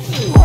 fight.